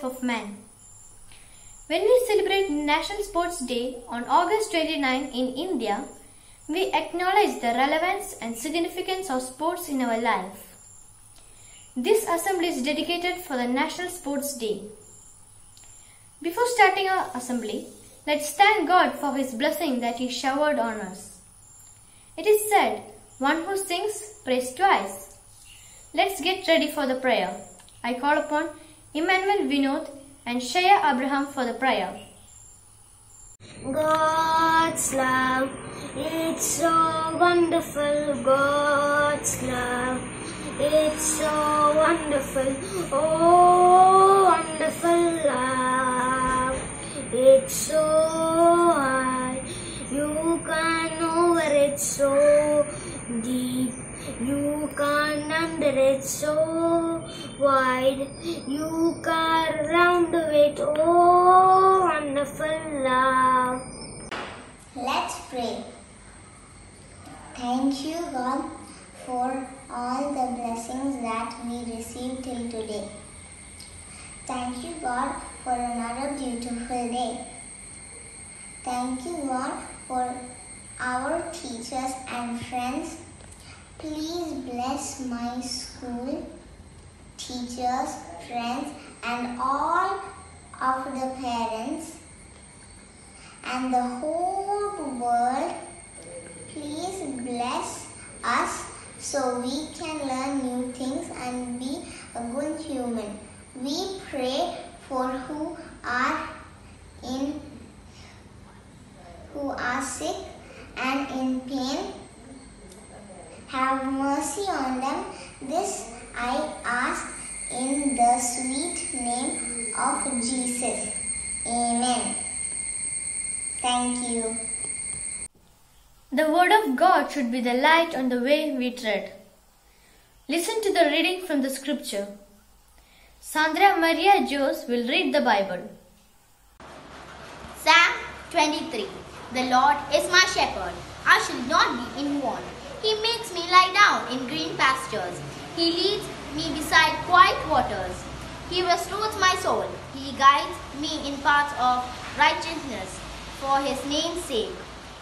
life of man. When we celebrate National Sports Day on August 29 in India, we acknowledge the relevance and significance of sports in our life. This assembly is dedicated for the National Sports Day. Before starting our assembly, let's thank God for His blessing that He showered on us. It is said, one who sings prays twice. Let's get ready for the prayer. I call upon Emmanuel Vinod and Shaya Abraham for the prayer. God's love, it's so wonderful. God's love, it's so wonderful. Oh, wonderful love, it's so high. You can't over it so deep. You can't under it so wide. You can't round it. Oh, wonderful love. Let's pray. Thank you, God, for all the blessings that we received till today. Thank you, God, for another beautiful day. Thank you, God, for our teachers and friends. Please bless my school, teachers, friends, and all of the parents and the whole world. Please bless us so we can learn new things and be a good human. We pray for who are in who are sick and in pain. Have mercy on them. This I ask in the sweet name of Jesus. Amen. Thank you. The Word of God should be the light on the way we tread. Listen to the reading from the scripture. Sandra Maria Jose will read the Bible. Psalm 23 The Lord is my shepherd, I shall not be in want. He makes me lie down in green pastures. He leads me beside quiet waters. He restores my soul. He guides me in paths of righteousness for his name's sake.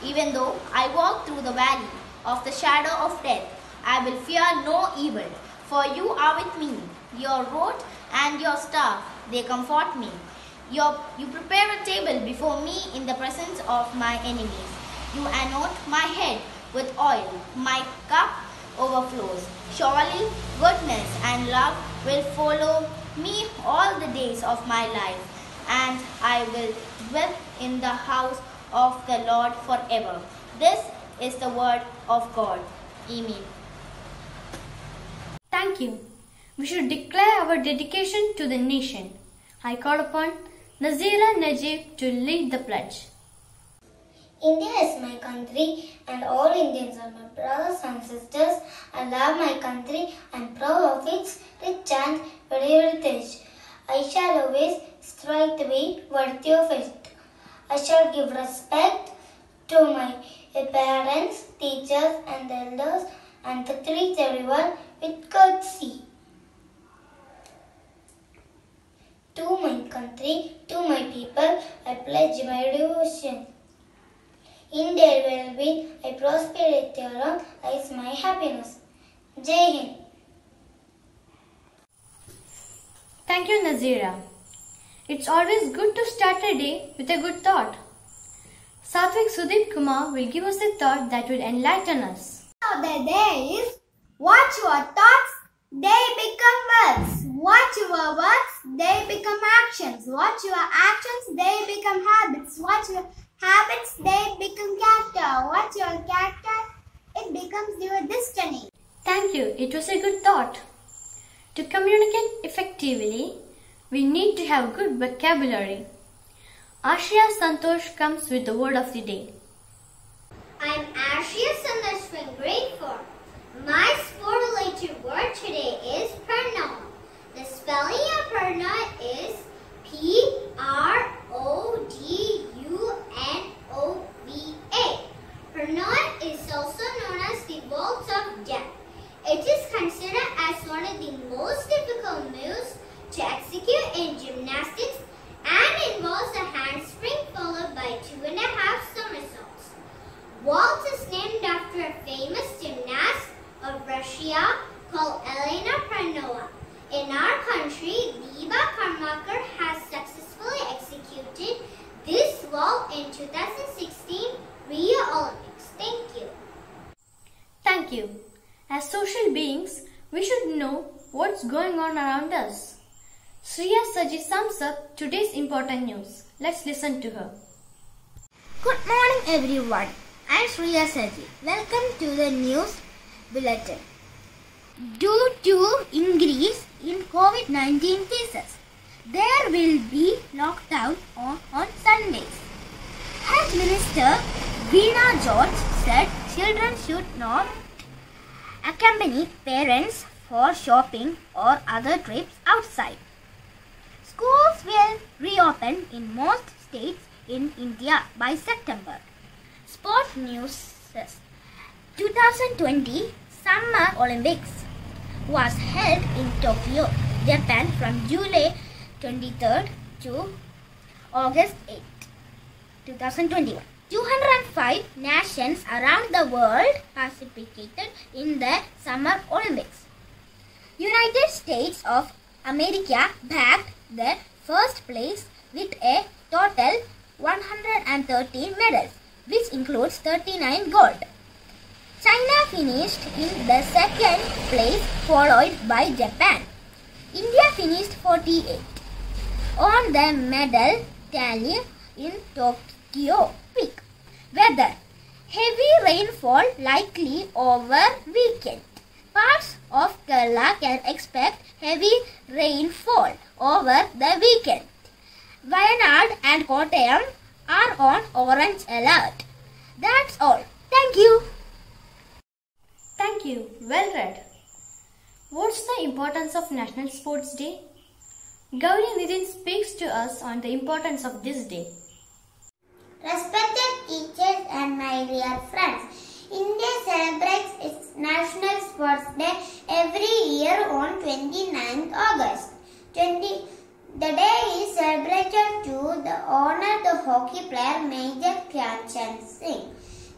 Even though I walk through the valley of the shadow of death, I will fear no evil, for you are with me. Your rod and your staff, they comfort me. Your, you prepare a table before me in the presence of my enemies. You anoint my head with oil. My cup overflows. Surely goodness and love will follow me all the days of my life, and I will dwell in the house of the Lord forever. This is the word of God. Amen. Thank you. We should declare our dedication to the nation. I call upon Nazira Najib to lead the pledge. India is my country and all Indians are my brothers and sisters. I love my country and proud of its rich and heritage. I shall always strive to be worthy of it. I shall give respect to my parents, teachers and elders and treat everyone with courtesy. To my country, to my people, I pledge my devotion. In their well-being, I prosperity alone is my happiness. Jai Hind. Thank you, Nazira. It's always good to start a day with a good thought. Satvik Sudip Kumar will give us a thought that will enlighten us. Now the day is watch your thoughts, they become words. Watch your words, they become actions. Watch your actions, they become habits. Watch your habits, they become character. Watch your character, it becomes your destiny. Thank you. It was a good thought. To communicate effectively, we need to have good vocabulary. Ashia Santosh comes with the word of the day. I'm Ashia Santosh from grade 4. My sport-related word today is Purnova. The spelling of Purnova is P Purnova is also known as the waltz of death. It is considered as one of the most difficult moves to execute in gymnastics and involves a handspring followed by two and a half somersaults. Waltz is named after a famous gymnast of Russia called Elena Produnova. In our country, Deepa Karmakar has successfully executed this waltz in 2016 Rio Olympics. Thank you. Thank you. As social beings, we should know what's going on around us. Sriya Saji sums up today's important news. Let's listen to her. Good morning, everyone. I'm Shriya Saji. Welcome to the news bulletin. Due to increase in COVID-19 cases, there will be lockdown on, on Sundays. Health Minister Veena George said children should not accompany parents for shopping or other trips outside. Schools will reopen in most states in India by September. Sport news says 2020 Summer Olympics was held in Tokyo, Japan from July 23rd to August 8, 2021. 205 nations around the world participated in the Summer Olympics. United States of America bagged the first place with a total 113 medals, which includes 39 gold. China finished in the second place, followed by Japan. India finished 48 on the medal tally in Tokyo peak. Weather Heavy rainfall likely over weekend. Parts of Kerala can expect heavy rainfall over the weekend. Wayanad and Kottayam are on orange alert. That's all. Thank you. Thank you. Well read. What's the importance of National Sports Day? Gauri Nidin speaks to us on the importance of this day. Respected teachers and my dear friends, India celebrates its National Sports Day every year on 29th August. 20, the day is celebrated to the honor the hockey player Major Dhyan Chand Singh.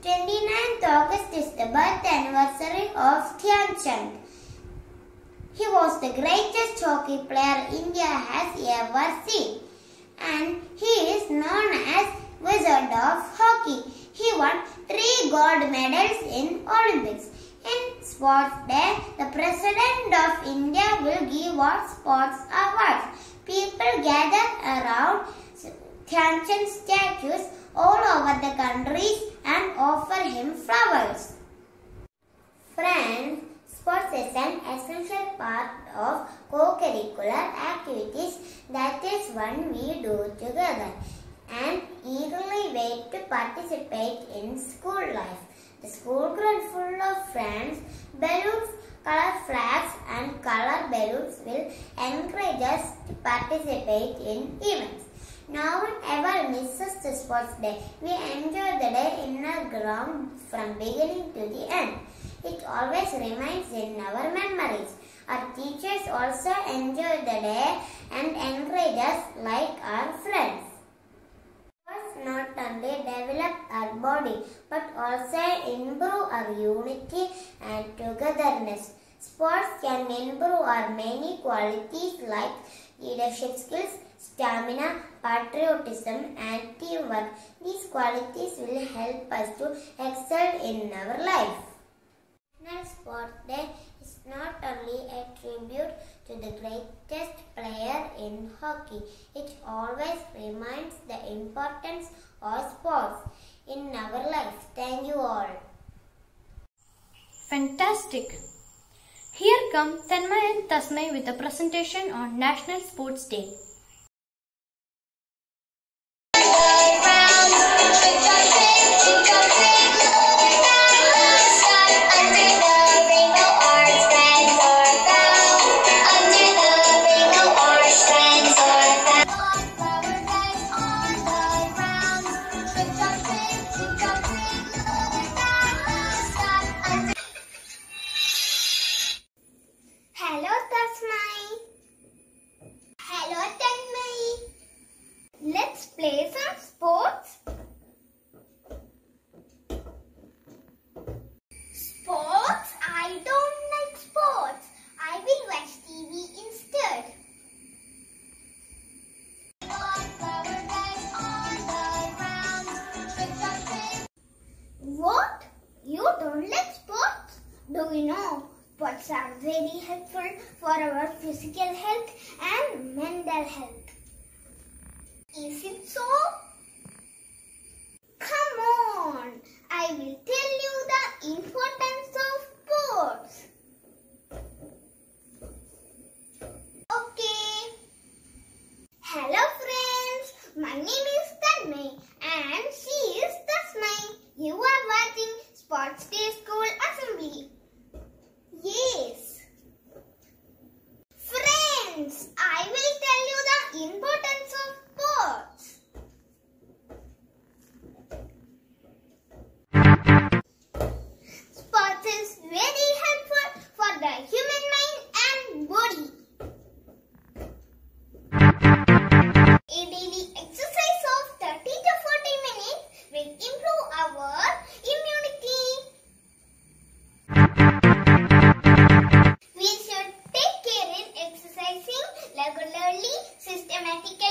29th August is the birth anniversary of Dhyan Chand. He was the greatest hockey player India has ever seen and he is known as Wizard of Hockey. He won three gold medals in Olympics. In Sports Day, the President of India will give out sports awards. People gather around Dhyan statues all over the countries and offer him flowers. Friends, sports is an essential part of co-curricular activities that is one we do together and eagerly wait to participate in school life. The school ground full of friends, balloons, color flags and color balloons will encourage us to participate in events. No one ever misses the sports day. We enjoy the day in our ground from beginning to the end. It always remains in our memories. Our teachers also enjoy the day and encourage us like our friends. Sports not only develop our body but also improve our unity and togetherness. Sports can improve our many qualities like leadership skills, stamina, patriotism and teamwork. These qualities will help us to excel in our life. National Sport Day is not only a tribute to the greatest player in hockey, it always reminds the importance of sports in our life. Thank you all. Fantastic! Here come Tanmay and Tasmay with a presentation on National Sports Day. Systematically and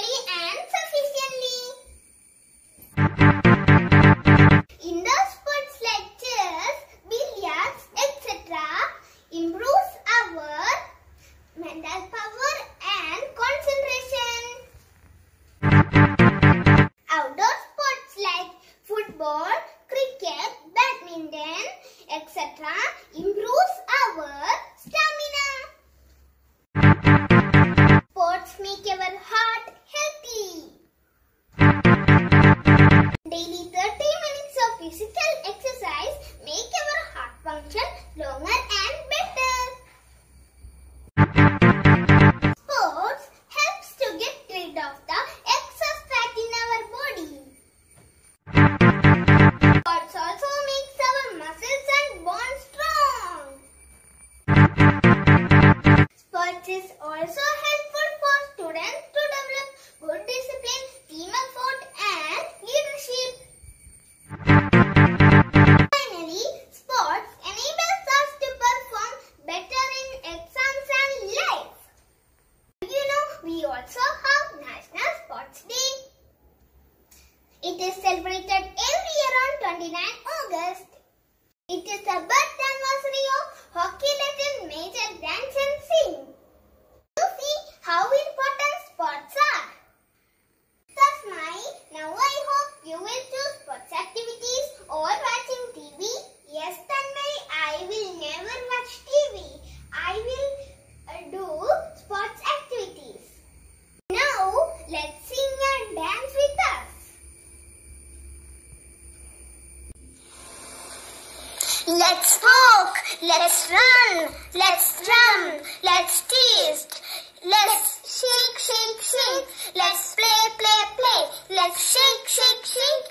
let's shake, shake, shake.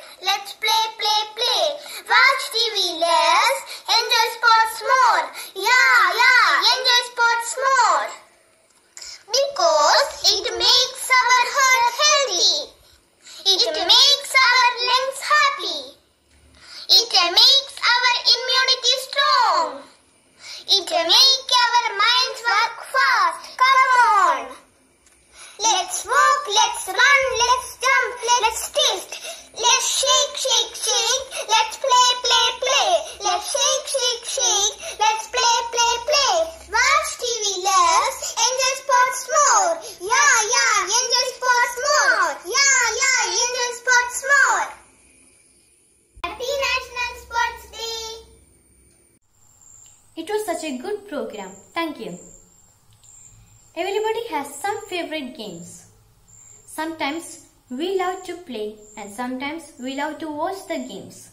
to play and sometimes we love to watch the games.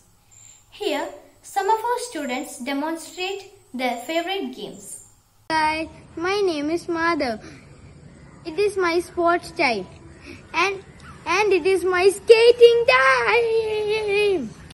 Here, some of our students demonstrate their favorite games. Hi, my name is Madhav. It is my sports time and and it is my skating time.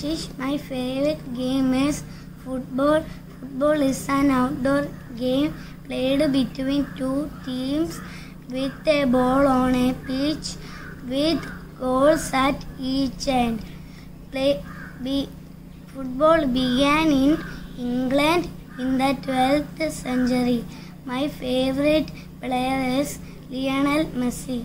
Ashish, my favorite game is football. Football is an outdoor game played between two teams with a ball on a pitch with goals at each end. Play, be, football began in England in the 12th century. My favorite player is Lionel Messi.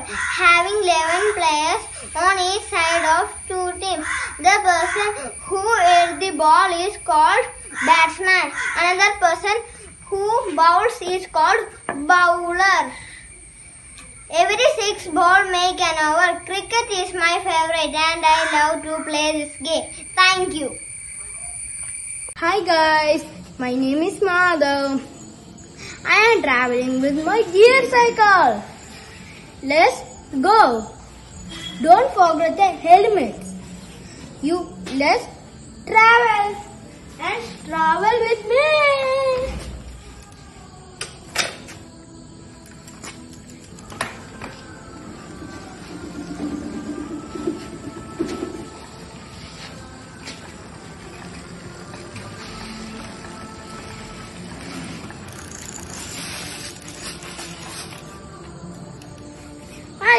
ball, having 11 players on each side of two teams. The person who hits the ball is called batsman. Another person who bowls is called bowler. Every six ball make an over. Cricket is my favorite and I love to play this game. Thank you. Hi guys, my name is Madhav. I am traveling with my gear cycle. Let's go. Don't forget the helmet. You let's travel and travel with me.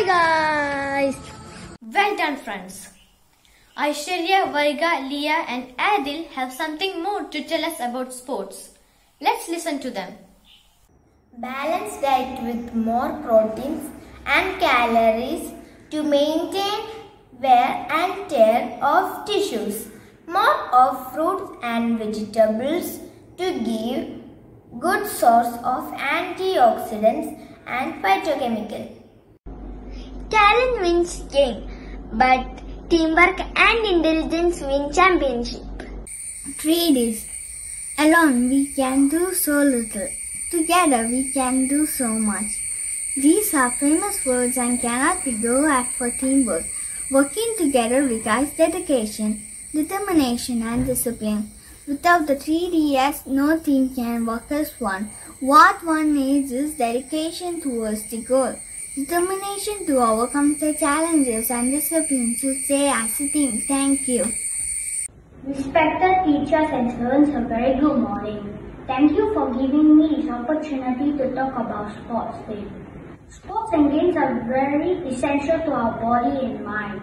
Hi guys. Well done, friends. Aishwarya, Varga, Leah, and Adil have something more to tell us about sports. Let's listen to them. Balanced diet with more proteins and calories to maintain wear and tear of tissues. More of fruits and vegetables to give good source of antioxidants and phytochemicals. Talent wins game, but teamwork and intelligence win championship. Three days. Alone we can do so little. Together we can do so much. These are famous words and cannot be go act for teamwork. Working together requires dedication, determination and discipline. Without the three Ds, no team can work as one. What one needs is dedication towards the goal, determination to overcome the challenges and discipline to stay as a team. Thank you. Respected teachers and students, a very good morning. Thank you for giving me this opportunity to talk about sports today. Sports and games are very essential to our body and mind.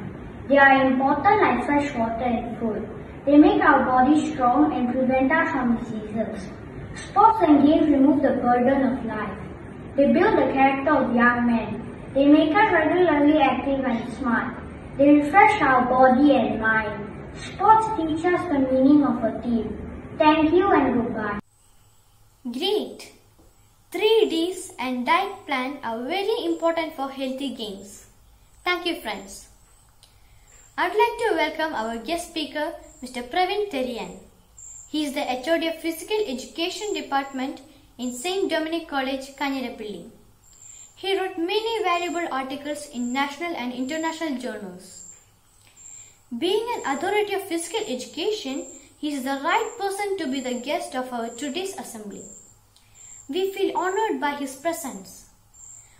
They are important like fresh water and food. They make our body strong and prevent us from diseases. Sports and games remove the burden of life. They build the character of young men. They make us regularly active and smart. They refresh our body and mind. Sports teach us the meaning of a team. Thank you and goodbye. Great! 3Ds and diet plan are very important for healthy games. Thank you, friends. I'd like to welcome our guest speaker, Mr. Pravin Terian. He is the HOD of Physical Education Department in St. Dominic College, Kanjirappally. He wrote many valuable articles in national and international journals. Being an authority of physical education, he is the right person to be the guest of our today's assembly. We feel honored by his presence.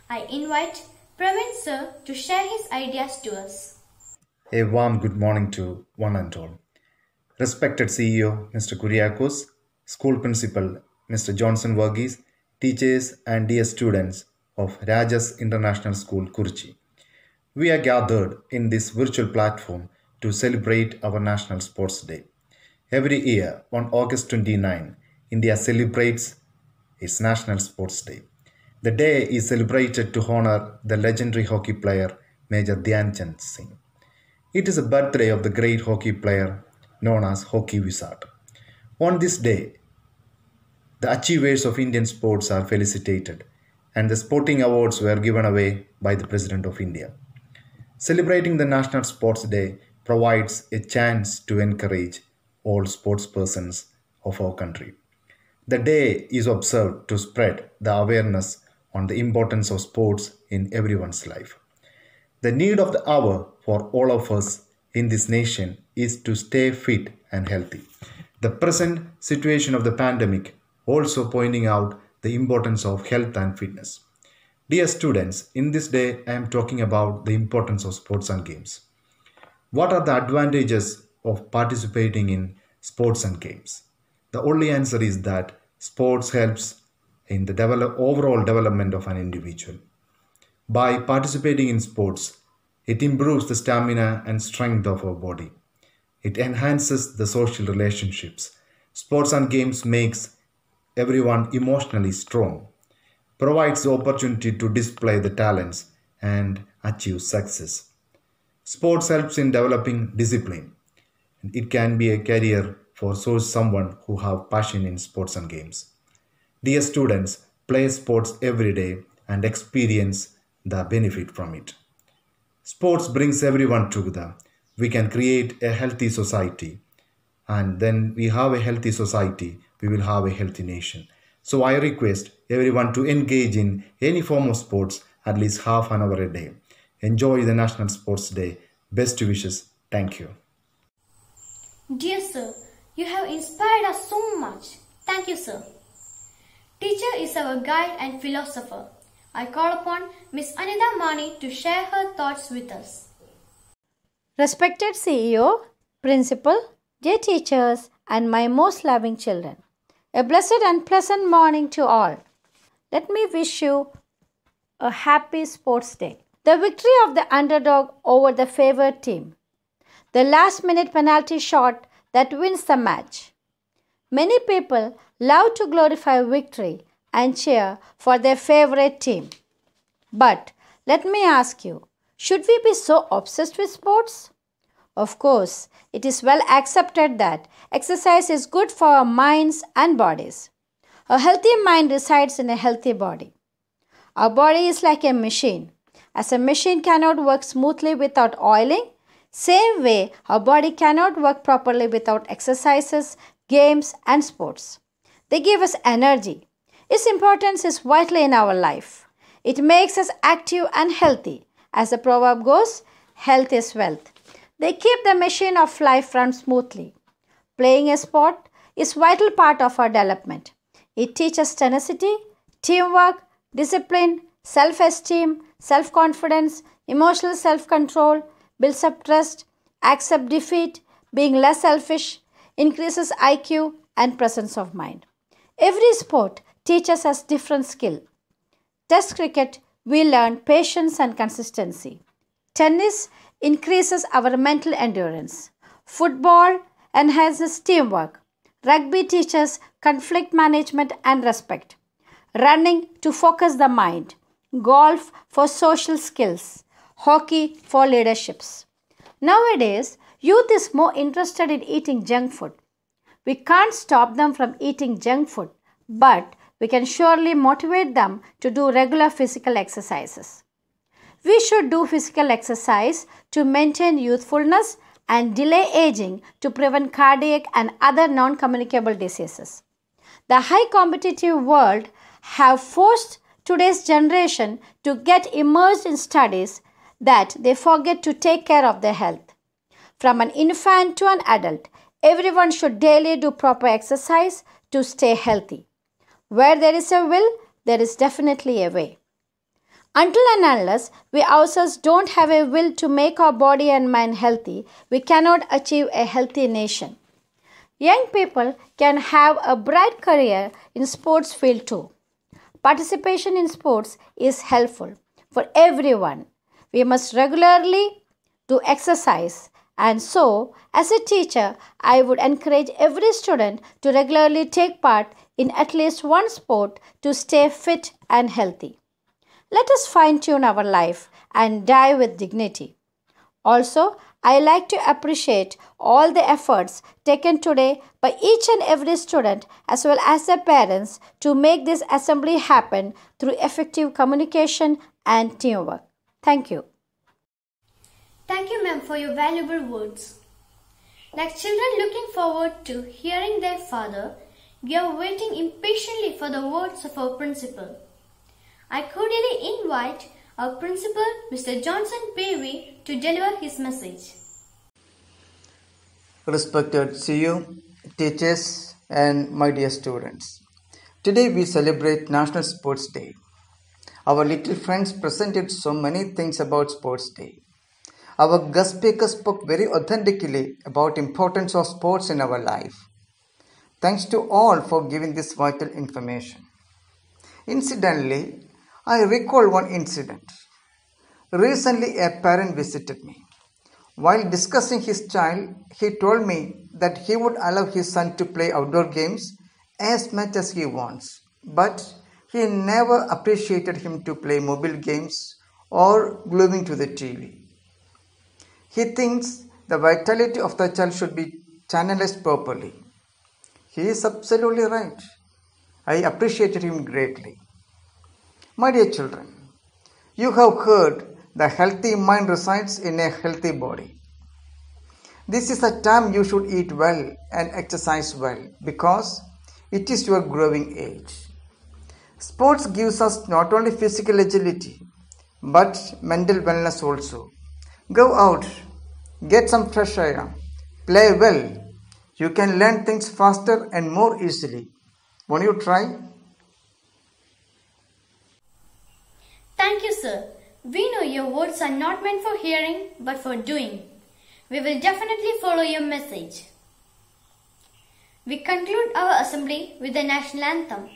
I invite Pravin sir to share his ideas to us. A warm good morning to one and all. Respected CEO Mr. Kuriakose, School Principal Mr. Johnson Varghese, teachers and dear students of Rajas International School, Kurchi. We are gathered in this virtual platform to celebrate our National Sports Day. Every year on August 29, India celebrates its National Sports Day. The day is celebrated to honor the legendary hockey player Major Dhyan Chand Singh. It is a birthday of the great hockey player known as Hockey Wizard. On this day, the achievers of Indian sports are felicitated and the sporting awards were given away by the President of India. Celebrating the National Sports Day provides a chance to encourage all sports persons of our country. The day is observed to spread the awareness on the importance of sports in everyone's life. The need of the hour for all of us in this nation is to stay fit and healthy. The present situation of the pandemic also pointing out the importance of health and fitness. Dear students, in this day I am talking about the importance of sports and games. What are the advantages of participating in sports and games? The only answer is that sports helps in the develop, overall development of an individual. By participating in sports, it improves the stamina and strength of our body. It enhances the social relationships. Sports and games makes everyone emotionally strong, provides the opportunity to display the talents and achieve success. Sports helps in developing discipline. It can be a career for so someone who have passion in sports and games. Dear students, play sports every day and experience the benefit from it. Sports brings everyone together. We can create a healthy society. And then we have a healthy society, we will have a healthy nation. So I request everyone to engage in any form of sports at least half an hour a day. Enjoy the National Sports Day. Best wishes. Thank you. Dear sir, you have inspired us so much. Thank you, sir. Teacher is our guide and philosopher. I call upon Miss Anida Mani to share her thoughts with us. Respected CEO, Principal, dear teachers, and my most loving children, a blessed and pleasant morning to all. Let me wish you a happy sports day. The victory of the underdog over the favored team. The last minute penalty shot that wins the match. Many people love to glorify victory and cheer for their favorite team. But let me ask you should we be so obsessed with sports? Of course, it is well accepted that exercise is good for our minds and bodies. A healthy mind resides in a healthy body. Our body is like a machine. As a machine cannot work smoothly without oiling, same way our body cannot work properly without exercises, games and sports. They give us energy. Its importance is vital in our life. It makes us active and healthy. As the proverb goes, health is wealth. They keep the machine of life run smoothly. Playing a sport is vital part of our development. It teaches tenacity, teamwork, discipline, self-esteem, self-confidence, emotional self-control, builds up trust, accept defeat, being less selfish, increases IQ and presence of mind. Every sport teaches us different skill. Test cricket, we learn patience and consistency. Tennis increases our mental endurance. Football enhances teamwork. Rugby teaches conflict management and respect. Running to focus the mind. Golf for social skills. Hockey for leaderships. Nowadays, youth is more interested in eating junk food. We can't stop them from eating junk food, but we can surely motivate them to do regular physical exercises. We should do physical exercise to maintain youthfulness and delay aging to prevent cardiac and other non-communicable diseases. The high competitive world have forced today's generation to get immersed in studies that they forget to take care of their health. From an infant to an adult, everyone should daily do proper exercise to stay healthy. Where there is a will, there is definitely a way. Until and unless we ourselves don't have a will to make our body and mind healthy, we cannot achieve a healthy nation. Young people can have a bright career in sports field too. Participation in sports is helpful for everyone. We must regularly do exercise and so as a teacher I would encourage every student to regularly take part in at least one sport to stay fit and healthy. Let us fine tune our life and die with dignity. Also, I like to appreciate all the efforts taken today by each and every student as well as their parents to make this assembly happen through effective communication and teamwork. Thank you. Thank you, ma'am, for your valuable words. Like children looking forward to hearing their father, we are waiting impatiently for the words of our principal. I cordially invite our principal, Mr. Johnson Pavey, to deliver his message. Respected CEO, teachers, and my dear students. Today we celebrate National Sports Day. Our little friends presented so many things about Sports Day. Our guest speaker spoke very authentically about importance of sports in our life. Thanks to all for giving this vital information. Incidentally, I recall one incident. Recently, a parent visited me. While discussing his child, he told me that he would allow his son to play outdoor games as much as he wants, but he never appreciated him to play mobile games or gluing to the TV. He thinks the vitality of the child should be channelized properly. He is absolutely right. I appreciated him greatly. My dear children, you have heard the healthy mind resides in a healthy body. This is the time you should eat well and exercise well because it is your growing age. Sports gives us not only physical agility but mental wellness also. Go out, get some fresh air, play well. You can learn things faster and more easily. Won't you try? Thank you, sir. We know your words are not meant for hearing but for doing. We will definitely follow your message. We conclude our assembly with the national anthem.